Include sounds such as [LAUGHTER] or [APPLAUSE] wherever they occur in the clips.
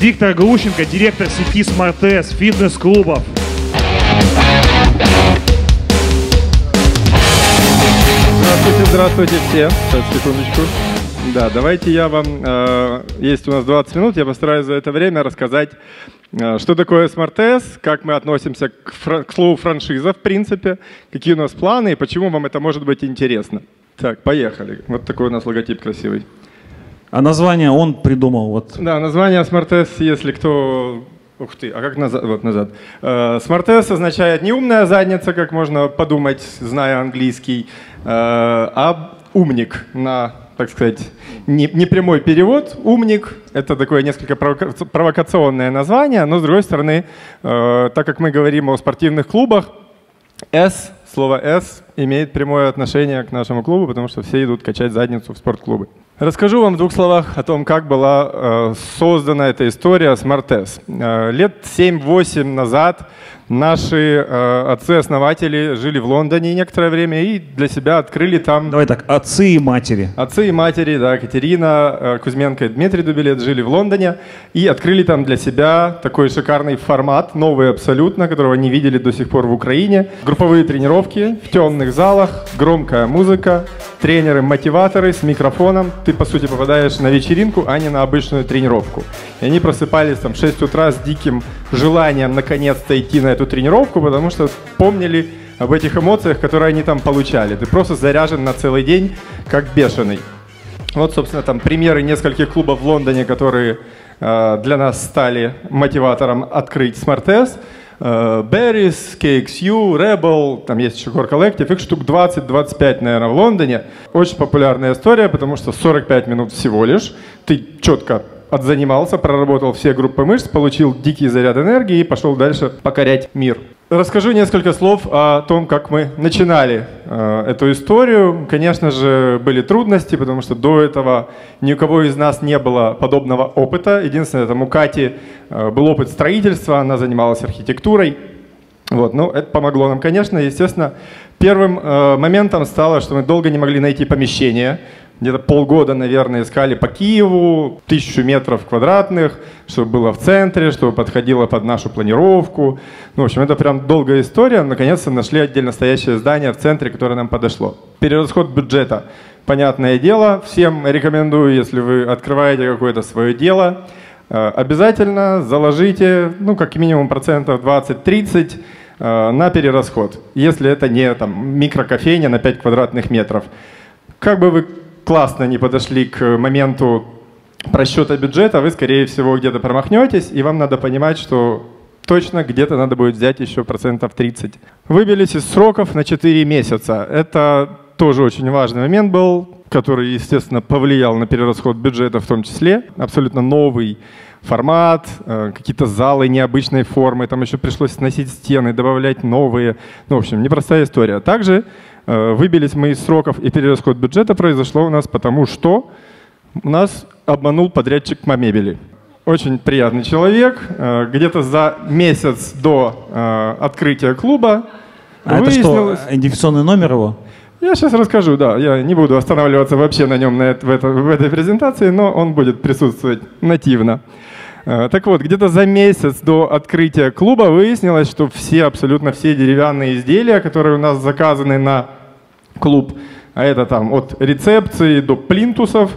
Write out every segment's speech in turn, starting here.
Виктор Глущенко, директор сети Smartest, фитнес-клубов. Здравствуйте, здравствуйте все. Сейчас, секундочку. Да, давайте я вам, э, есть у нас 20 минут, я постараюсь за это время рассказать, э, что такое SmartS, как мы относимся к, фра- к слову франшиза в принципе, какие у нас планы и почему вам это может быть интересно. Так, поехали. Вот такой у нас логотип красивый. А название он придумал. Вот. Да, название SmartS, если кто... Ух ты, а как назад? Вот назад. Э, SmartS означает не умная задница, как можно подумать, зная английский, э, а умник на, так сказать, не, не прямой перевод. Умник — это такое несколько провока- провокационное название, но с другой стороны, э, так как мы говорим о спортивных клубах, S, слово S имеет прямое отношение к нашему клубу, потому что все идут качать задницу в спортклубы. Расскажу вам в двух словах о том, как была э, создана эта история Smartess. Э, лет 7-8 назад наши э, отцы-основатели жили в Лондоне некоторое время и для себя открыли там... Давай так, отцы и матери. Отцы и матери, да, Катерина Кузьменко и Дмитрий Дубилет жили в Лондоне и открыли там для себя такой шикарный формат, новый абсолютно, которого не видели до сих пор в Украине. Групповые тренировки в темных залах, громкая музыка, тренеры-мотиваторы с микрофоном. Ты, по сути, попадаешь на вечеринку, а не на обычную тренировку. И они просыпались там в 6 утра с диким желанием наконец-то идти на эту тренировку, потому что помнили об этих эмоциях, которые они там получали. Ты просто заряжен на целый день, как бешеный. Вот, собственно, там примеры нескольких клубов в Лондоне, которые э, для нас стали мотиватором открыть SmartS. Э, Berries, KXU, Rebel, там есть еще Core Collective, их штук 20-25, наверное, в Лондоне. Очень популярная история, потому что 45 минут всего лишь. Ты четко отзанимался, проработал все группы мышц, получил дикий заряд энергии и пошел дальше покорять мир. Расскажу несколько слов о том, как мы начинали э, эту историю. Конечно же, были трудности, потому что до этого ни у кого из нас не было подобного опыта. Единственное, там у Кати э, был опыт строительства, она занималась архитектурой. Вот, ну, это помогло нам, конечно. Естественно, первым э, моментом стало, что мы долго не могли найти помещение. Где-то полгода, наверное, искали по Киеву, тысячу метров квадратных, чтобы было в центре, чтобы подходило под нашу планировку. Ну, в общем, это прям долгая история. Наконец-то нашли отдельно стоящее здание в центре, которое нам подошло. Перерасход бюджета. Понятное дело, всем рекомендую, если вы открываете какое-то свое дело, э, обязательно заложите, ну, как минимум процентов 20-30 э, на перерасход, если это не там микрокофейня на 5 квадратных метров. Как бы вы классно не подошли к моменту просчета бюджета, вы, скорее всего, где-то промахнетесь, и вам надо понимать, что точно где-то надо будет взять еще процентов 30. Выбились из сроков на 4 месяца. Это тоже очень важный момент был, который, естественно, повлиял на перерасход бюджета в том числе. Абсолютно новый формат, э, какие-то залы необычной формы, там еще пришлось сносить стены, добавлять новые. Ну, в общем, непростая история. Также выбились мы из сроков, и перерасход бюджета произошло у нас потому, что у нас обманул подрядчик по мебели. Очень приятный человек. Э, Где-то за месяц до э, открытия клуба А это что, выяснилось... идентификационный номер его? Я сейчас расскажу, да. Я не буду останавливаться вообще на нем на это- в, это- в этой презентации, но он будет присутствовать нативно. Э, Так вот, где-то за месяц до открытия клуба выяснилось, что все, абсолютно все деревянные изделия, которые у нас заказаны на клуб, а это там от рецепции до плинтусов,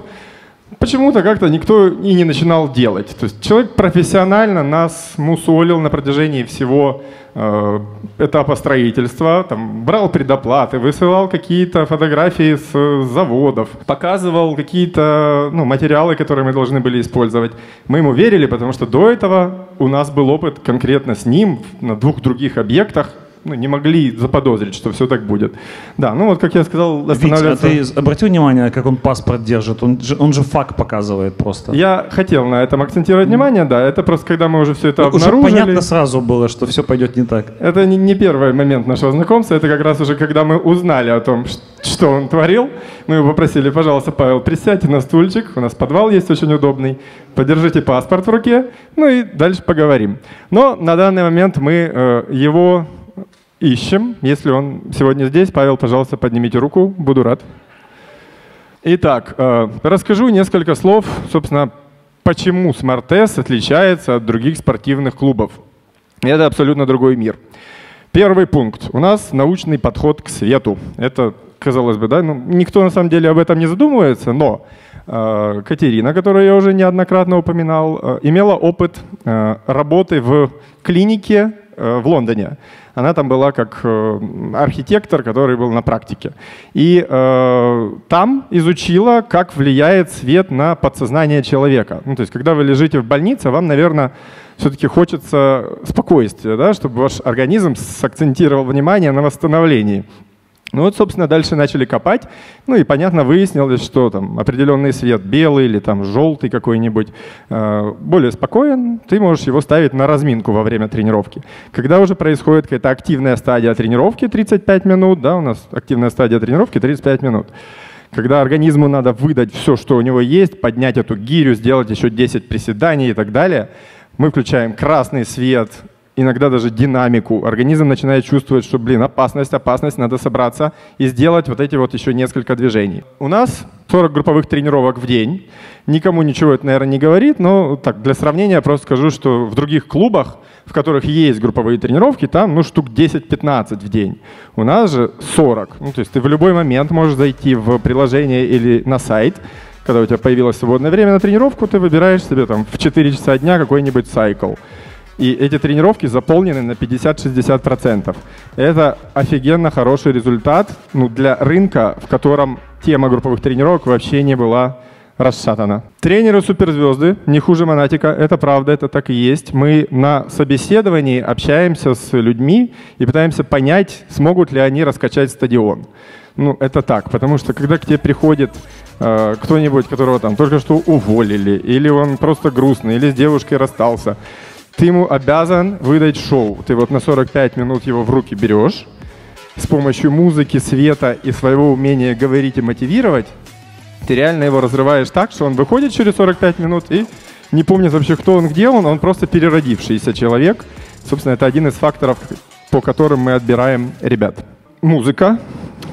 почему-то как-то никто и не начинал делать. То есть человек профессионально нас мусолил на протяжении всего э, этапа строительства, там, брал предоплаты, высылал какие-то фотографии с э, заводов, показывал какие-то ну, материалы, которые мы должны были использовать. Мы ему верили, потому что до этого у нас был опыт конкретно с ним на двух других объектах, ну, не могли заподозрить, что все так будет. Да, ну вот, как я сказал, Витя, а останавливаться... ты обратил внимание, как он паспорт держит? Он же, он же факт показывает просто. Я хотел на этом акцентировать внимание, да. Это просто когда мы уже все это Уже обнаружили. понятно сразу было, что все пойдет не так. Это не, не первый момент нашего знакомства, это как раз уже когда мы узнали о том, что он творил. Мы его попросили, пожалуйста, Павел, присядьте на стульчик, у нас подвал есть очень удобный, подержите паспорт в руке, ну и дальше поговорим. Но на данный момент мы э, его ищем. Если он сегодня здесь, Павел, пожалуйста, поднимите руку, буду рад. Итак, э, расскажу несколько слов, собственно, почему Smartest отличается от других спортивных клубов. Это абсолютно другой мир. Первый пункт. У нас научный подход к свету. Это, казалось бы, да, ну, никто на самом деле об этом не задумывается, но э, Катерина, которую я уже неоднократно упоминал, э, имела опыт э, работы в клинике в Лондоне. Она там была как э, архитектор, который был на практике. И э, там изучила, как влияет свет на подсознание человека. Ну, то есть, когда вы лежите в больнице, вам, наверное, все-таки хочется спокойствия, да, чтобы ваш организм сакцентировал внимание на восстановлении. Ну вот, собственно, дальше начали копать. Ну и, понятно, выяснилось, что там определенный свет белый или там желтый какой-нибудь э, более спокоен, ты можешь его ставить на разминку во время тренировки. Когда уже происходит какая-то активная стадия тренировки, 35 минут, да, у нас активная стадия тренировки 35 минут. Когда организму надо выдать все, что у него есть, поднять эту гирю, сделать еще 10 приседаний и так далее, мы включаем красный свет, иногда даже динамику. Организм начинает чувствовать, что, блин, опасность, опасность, надо собраться и сделать вот эти вот еще несколько движений. У нас 40 групповых тренировок в день. Никому ничего это, наверное, не говорит, но так, для сравнения просто скажу, что в других клубах, в которых есть групповые тренировки, там ну, штук 10-15 в день. У нас же 40. Ну, то есть ты в любой момент можешь зайти в приложение или на сайт, когда у тебя появилось свободное время на тренировку, ты выбираешь себе там в 4 часа дня какой-нибудь сайкл. И эти тренировки заполнены на 50-60%. Это офигенно хороший результат ну, для рынка, в котором тема групповых тренировок вообще не была расшатана. Тренеры суперзвезды, не хуже Монатика, это правда, это так и есть. Мы на собеседовании общаемся с людьми и пытаемся понять, смогут ли они раскачать стадион. Ну, это так, потому что когда к тебе приходит э, кто-нибудь, которого там только что уволили, или он просто грустный, или с девушкой расстался, ты ему обязан выдать шоу. Ты вот на 45 минут его в руки берешь, с помощью музыки, света и своего умения говорить и мотивировать, ты реально его разрываешь так, что он выходит через 45 минут и не помнит вообще, кто он, где он, он просто переродившийся человек. Собственно, это один из факторов, по которым мы отбираем ребят. Музыка.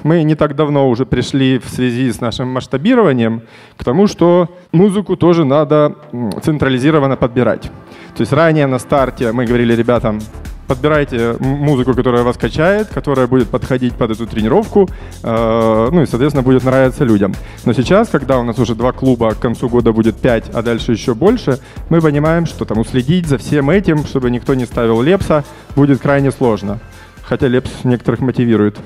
Мы не так давно уже пришли в связи с нашим масштабированием к тому, что музыку тоже надо централизированно подбирать. То есть ранее на старте мы говорили ребятам, подбирайте музыку, которая вас качает, которая будет подходить под эту тренировку, э, ну и, соответственно, будет нравиться людям. Но сейчас, когда у нас уже два клуба, к концу года будет пять, а дальше еще больше, мы понимаем, что там уследить за всем этим, чтобы никто не ставил лепса, будет крайне сложно. Хотя лепс некоторых мотивирует.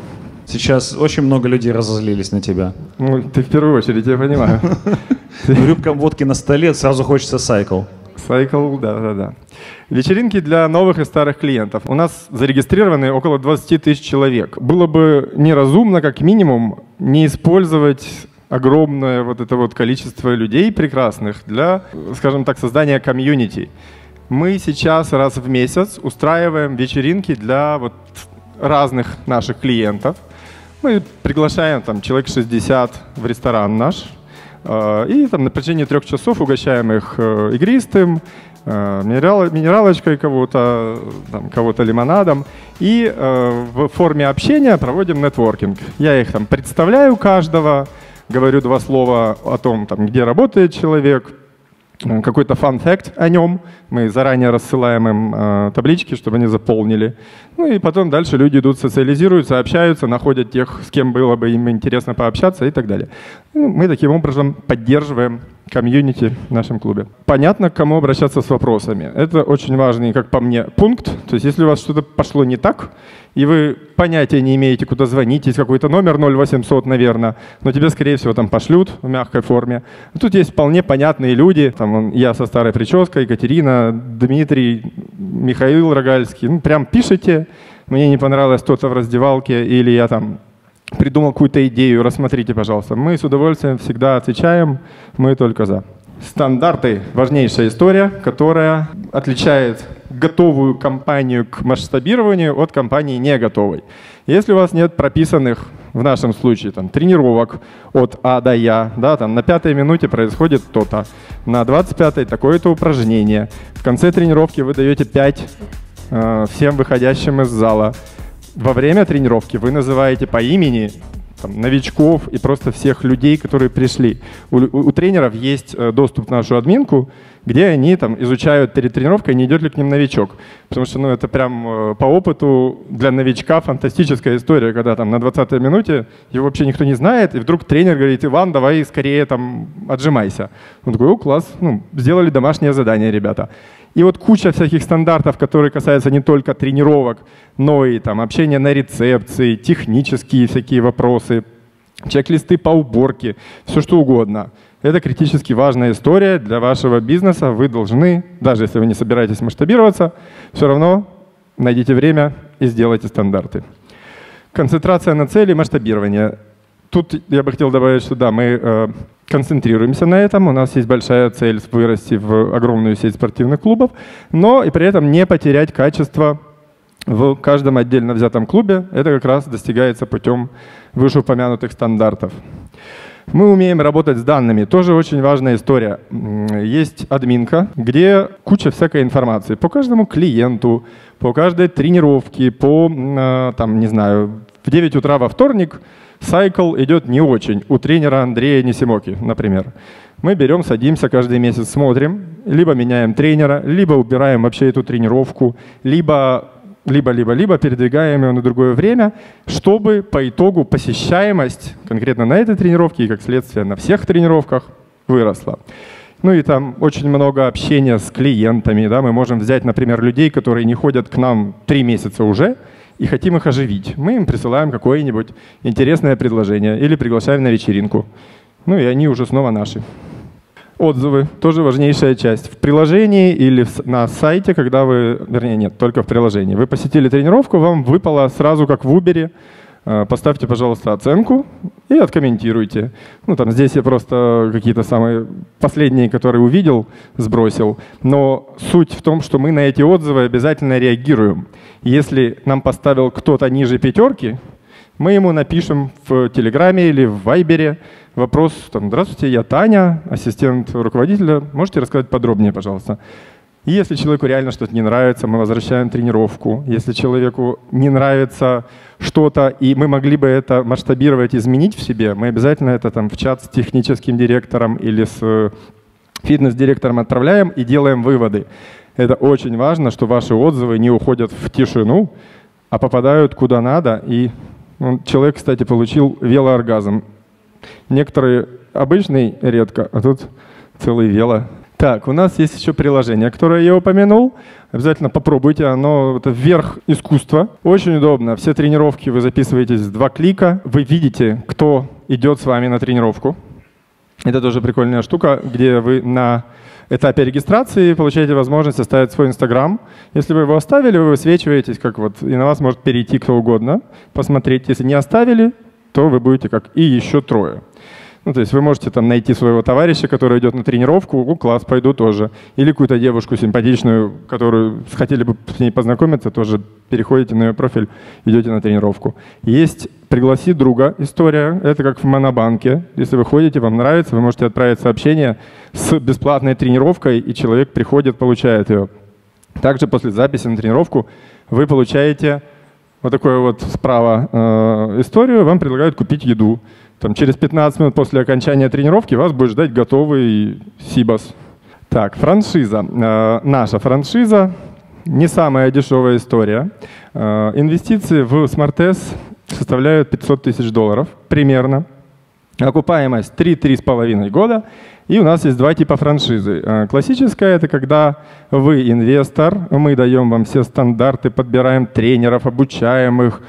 Сейчас очень много людей разозлились на тебя. Ну, ты в первую очередь, я понимаю. [LAUGHS] Рюбка водки на столе, сразу хочется сайкл. Сайкл, да, да, да. Вечеринки для новых и старых клиентов. У нас зарегистрированы около 20 тысяч человек. Было бы неразумно, как минимум, не использовать огромное вот это вот количество людей прекрасных для, скажем так, создания комьюнити. Мы сейчас раз в месяц устраиваем вечеринки для вот разных наших клиентов. Мы приглашаем там человек 60 в ресторан наш, и там на протяжении трех часов угощаем их э, игристым, э, минерал, минералочкой кого-то, кого-то лимонадом. И в форме общения проводим нетворкинг. Я их там представляю каждого, говорю два слова о том, там, где работает человек, какой-то фан-факт о нем. Мы заранее рассылаем им э, таблички, чтобы они заполнили. Ну и потом дальше люди идут, социализируются, общаются, находят тех, с кем было бы им интересно пообщаться и так далее. Ну, мы таким образом поддерживаем комьюнити в нашем клубе. Понятно, к кому обращаться с вопросами. Это очень важный, как по мне, пункт. То есть если у вас что-то пошло не так, и вы понятия не имеете, куда звонить, есть какой-то номер 0800, наверное, но тебе, скорее всего, там пошлют в мягкой форме. Тут есть вполне понятные люди, там я со старой прической, Екатерина, Дмитрий, Михаил Рогальский. Ну, прям пишите, мне не понравилось что-то в раздевалке, или я там придумал какую-то идею, рассмотрите, пожалуйста. Мы с удовольствием всегда отвечаем, мы только за. Стандарты – важнейшая история, которая отличает готовую компанию к масштабированию от компании не готовой. Если у вас нет прописанных, в нашем случае, там, тренировок от А до Я, да, там, на пятой минуте происходит то-то, на 25-й такое-то упражнение, в конце тренировки вы даете 5 э, всем выходящим из зала, во время тренировки вы называете по имени там, новичков и просто всех людей, которые пришли. У, у, у тренеров есть э, доступ в нашу админку, где они там изучают перед тренировкой, не идет ли к ним новичок. Потому что ну, это прям э, по опыту для новичка фантастическая история, когда там на 20-й минуте его вообще никто не знает, и вдруг тренер говорит, Иван, давай скорее там отжимайся. Он такой, о, класс, ну, сделали домашнее задание, ребята. И вот куча всяких стандартов, которые касаются не только тренировок, но и там общения на рецепции, технические всякие вопросы, чек-листы по уборке, все что угодно. Это критически важная история для вашего бизнеса. Вы должны, даже если вы не собираетесь масштабироваться, все равно найдите время и сделайте стандарты. Концентрация на цели, масштабирование. Тут я бы хотел добавить, что да, мы э, концентрируемся на этом. У нас есть большая цель вырасти в огромную сеть спортивных клубов, но и при этом не потерять качество в каждом отдельно взятом клубе. Это как раз достигается путем вышеупомянутых стандартов. Мы умеем работать с данными. Тоже очень важная история. Есть админка, где куча всякой информации по каждому клиенту, по каждой тренировке, по, э, там, не знаю, в 9 утра во вторник Сайкл идет не очень у тренера Андрея Несимоки, например. Мы берем, садимся каждый месяц, смотрим, либо меняем тренера, либо убираем вообще эту тренировку, либо либо, либо, либо передвигаем его на другое время, чтобы по итогу посещаемость конкретно на этой тренировке и как следствие на всех тренировках выросла. Ну и там очень много общения с клиентами. Да? Мы можем взять, например, людей, которые не ходят к нам три месяца уже, и хотим их оживить. Мы им присылаем какое-нибудь интересное предложение или приглашаем на вечеринку. Ну и они уже снова наши. Отзывы – тоже важнейшая часть. В приложении или на сайте, когда вы, вернее, нет, только в приложении. Вы посетили тренировку, вам выпало сразу, как в Uber, поставьте, пожалуйста, оценку и откомментируйте. Ну, там здесь я просто какие-то самые последние, которые увидел, сбросил. Но суть в том, что мы на эти отзывы обязательно реагируем. Если нам поставил кто-то ниже пятерки, мы ему напишем в Телеграме или в Вайбере вопрос, там, здравствуйте, я Таня, ассистент руководителя, можете рассказать подробнее, пожалуйста. И если человеку реально что-то не нравится, мы возвращаем тренировку. Если человеку не нравится что-то, и мы могли бы это масштабировать, изменить в себе, мы обязательно это там в чат с техническим директором или с э, фитнес-директором отправляем и делаем выводы. Это очень важно, что ваши отзывы не уходят в тишину, а попадают куда надо. И ну, человек, кстати, получил велооргазм. Некоторые обычный редко, а тут целый вело. Так, у нас есть еще приложение, которое я упомянул. Обязательно попробуйте, оно это верх искусства. Очень удобно. Все тренировки вы записываетесь в два клика. Вы видите, кто идет с вами на тренировку. Это тоже прикольная штука, где вы на этапе регистрации получаете возможность оставить свой Инстаграм. Если вы его оставили, вы высвечиваетесь, как вот, и на вас может перейти кто угодно, посмотреть. Если не оставили, то вы будете как и еще трое. Ну, то есть вы можете там найти своего товарища, который идет на тренировку, у класс пойду тоже. Или какую-то девушку симпатичную, которую хотели бы с ней познакомиться, тоже переходите на ее профиль, идете на тренировку. Есть пригласи друга история, это как в монобанке. Если вы ходите, вам нравится, вы можете отправить сообщение с бесплатной тренировкой, и человек приходит, получает ее. Также после записи на тренировку вы получаете вот такую вот справа э, историю, вам предлагают купить еду. Там, через 15 минут после окончания тренировки вас будет ждать готовый Сибас. Так, франшиза. Э, наша франшиза не самая дешевая история. Э, инвестиции в SmartS составляют 500 тысяч долларов примерно. Окупаемость 3-3,5 года. И у нас есть два типа франшизы. Э, классическая – это когда вы инвестор, мы даем вам все стандарты, подбираем тренеров, обучаем их,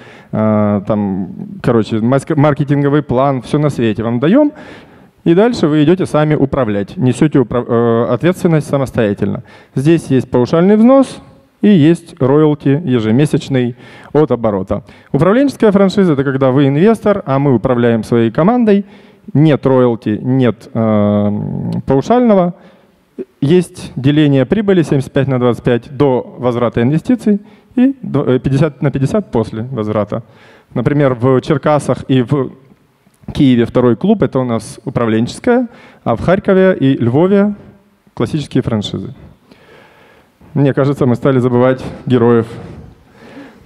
там, короче, маркетинговый план, все на свете вам даем. И дальше вы идете сами управлять, несете. Э, ответственность самостоятельно. Здесь есть паушальный взнос и есть роялти ежемесячный от оборота. Управленческая франшиза – это когда вы инвестор, а мы управляем своей командой – нет роялти, нет э, паушального, есть деление прибыли 75 на 25 до возврата инвестиций и 50 э, на 50 после возврата. Например, в Черкасах и в Киеве второй клуб – это у нас управленческая, а в Харькове и Львове классические франшизы. Мне кажется, мы стали забывать героев.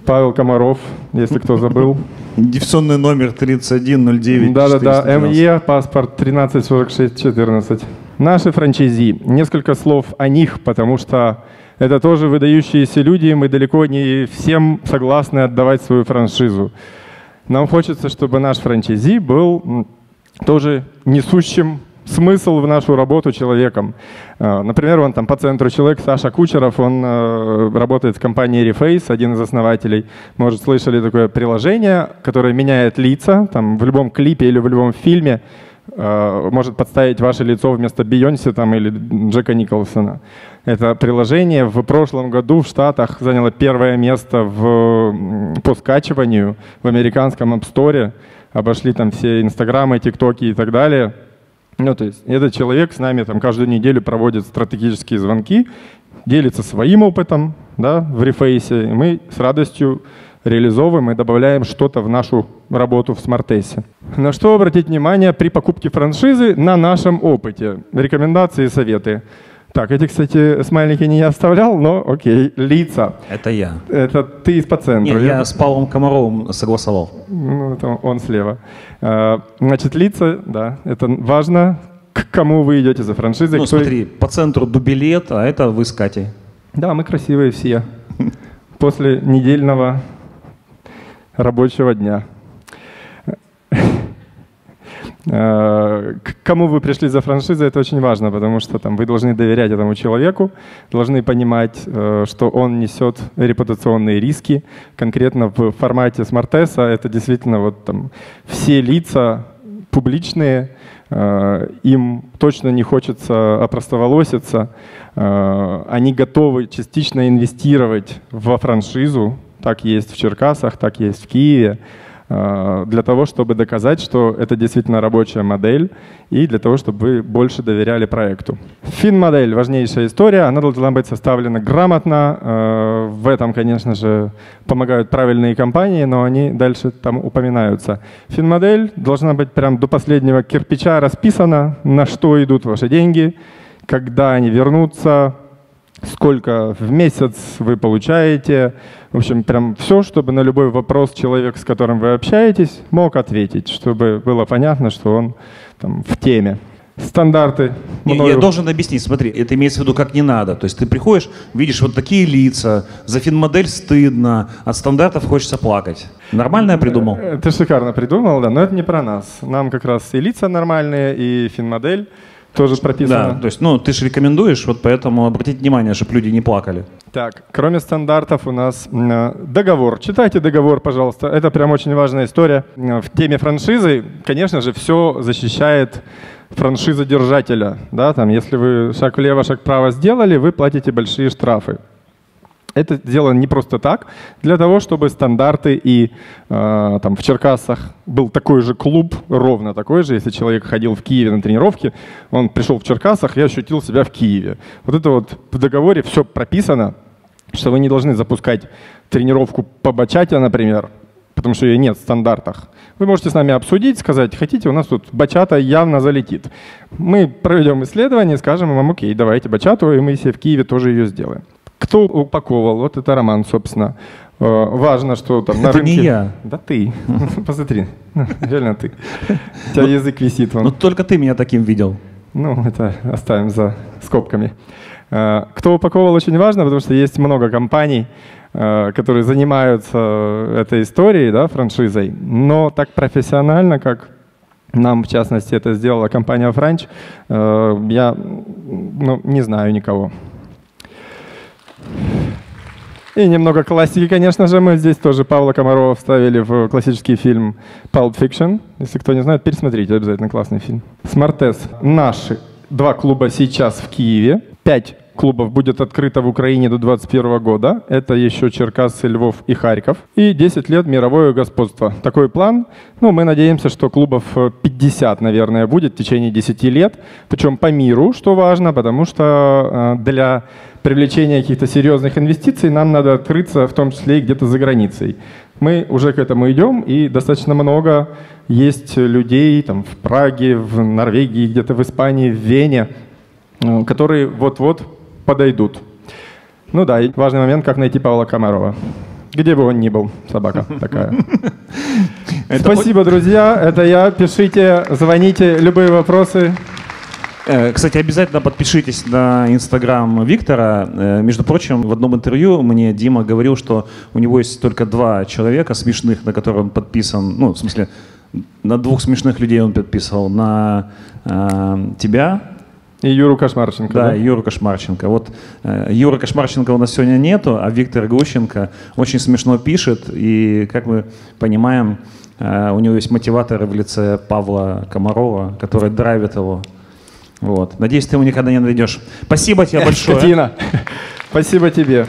Павел Комаров, если кто забыл. Диффонный номер 3109. Да-да-да, МЕ, паспорт 134614. Наши франчайзи. Несколько слов о них, потому что это тоже выдающиеся люди, мы далеко не всем согласны отдавать свою франшизу. Нам хочется, чтобы наш франчайзи был тоже несущим смысл в нашу работу человеком. Э, например, он там по центру человек, Саша Кучеров, он э, работает в компании Reface, один из основателей. Может, слышали такое приложение, которое меняет лица, там в любом клипе или в любом фильме э, может подставить ваше лицо вместо Бейонсе там, или Джека Николсона. Это приложение в прошлом году в Штатах заняло первое место в, по скачиванию в американском App Store. Обошли там все инстаграмы, тиктоки и так далее. Ну, то есть этот человек с нами там каждую неделю проводит стратегические звонки, делится своим опытом да, в рефейсе, и мы с радостью реализовываем и добавляем что-то в нашу работу в смартесе. На что обратить внимание при покупке франшизы на нашем опыте? Рекомендации и советы. Так, эти, кстати, смайлики не я оставлял, но окей. Лица. Это я. Это ты из по центру. Нет, я с Павлом Комаровым согласовал. Ну, это он слева. А, значит, лица, да, это важно. К кому вы идете за франшизой? Ну, кто... смотри, по центру дубилет, а это вы с Катей. Да, мы красивые все. После недельного рабочего дня. Э, к кому вы пришли за франшизой, это очень важно, потому что там, вы должны доверять этому человеку, должны понимать, э, что он несет репутационные риски. Конкретно в формате смартеса это действительно вот там все лица публичные, э, им точно не хочется опростоволоситься, они готовы частично инвестировать во франшизу, так есть в Черкасах, так есть в Киеве. Э, для того, чтобы доказать, что это действительно рабочая модель, и для того, чтобы вы больше доверяли проекту. Фин-модель – важнейшая история, она должна быть составлена грамотно. Э, в этом, конечно же, помогают правильные компании, но они дальше там упоминаются. Фин-модель должна быть прям до последнего кирпича расписана, на что идут ваши деньги, когда они вернутся, сколько в месяц вы получаете. В общем, прям все, чтобы на любой вопрос человек, с которым вы общаетесь, мог ответить, чтобы было понятно, что он там, в теме. Стандарты. Мною... Я должен объяснить, смотри, это имеется в виду как не надо. То есть ты приходишь, видишь вот такие лица, за финмодель стыдно, от стандартов хочется плакать. Нормально я придумал? Э, ты шикарно придумал, да, но это не про нас. Нам как раз и лица нормальные, и финмодель тоже прописано. Да, то есть, ну, ты же рекомендуешь, вот поэтому обратите внимание, чтобы люди не плакали. Так, кроме стандартов у нас э, договор. Читайте договор, пожалуйста. Это прям очень важная история. В теме франшизы, конечно же, все защищает франшиза держателя. Да, там, если вы шаг влево, шаг вправо сделали, вы платите большие штрафы. Это сделано не просто так, для того, чтобы стандарты и э, там в Черкасах был такой же клуб, ровно такой же, если человек ходил в Киеве на тренировки, он пришел в Черкасах и ощутил себя в Киеве. Вот это вот в договоре все прописано, что вы не должны запускать тренировку по бачате, например, потому что ее нет в стандартах. Вы можете с нами обсудить, сказать, хотите, у нас тут бачата явно залетит. Мы проведем исследование, скажем вам, окей, давайте бачату, и мы себе в Киеве тоже ее сделаем. Кто упаковывал? Вот это Роман, собственно. Э, важно, что там на это рынке... не я. Да ты. [LAUGHS] Посмотри. Реально ты. У тебя язык висит. Ну только ты меня таким видел. Ну, это оставим за скобками. Э, кто упаковывал, очень важно, потому что есть много компаний, э, которые занимаются этой историей, да, франшизой, но так профессионально, как нам, в частности, это сделала компания Франч, я ну, не знаю никого. И немного классики, конечно же. Мы здесь тоже Павла Комарова вставили в классический фильм Pulp Fiction. Если кто не знает, пересмотрите обязательно классный фильм. Смартес. Наши два клуба сейчас в Киеве. Пять клубов будет открыто в Украине до 2021 года. Это еще Черкассы, Львов и Харьков. И 10 лет мировое господство. Такой план. Ну, мы надеемся, что клубов 50, наверное, будет в течение 10 лет. Причем по миру, что важно, потому что э, для привлечения каких-то серьезных инвестиций нам надо открыться в том числе и где-то за границей. Мы уже к этому идем, и достаточно много есть людей там, в Праге, в Норвегии, где-то в Испании, в Вене, э, которые вот-вот подойдут. Ну да, и важный момент, как найти Павла Комарова. Где бы он ни был, собака такая. [LAUGHS] Спасибо, друзья. Это я. Пишите, звоните, любые вопросы. Э, Кстати, обязательно подпишитесь на инстаграм Виктора. Э, Между прочим, в одном интервью мне Дима говорил, что у него есть только два человека смешных, на которые он подписан. Ну, в смысле, на двух смешных людей он подписывал. На э, тебя, И Юру Кошмарченко. да, да? Юру Кошмарченко. Вот э, Юры Кошмарченко у нас сегодня нету, а Виктор Глущенко очень смешно пишет. И, как мы понимаем, э, у него есть мотиваторы в лице Павла Комарова, который драйвит его. Вот. Надеюсь, ты его никогда не найдешь. Спасибо тебе большое. Скотина. [LAUGHS] Спасибо тебе.